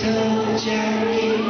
to the.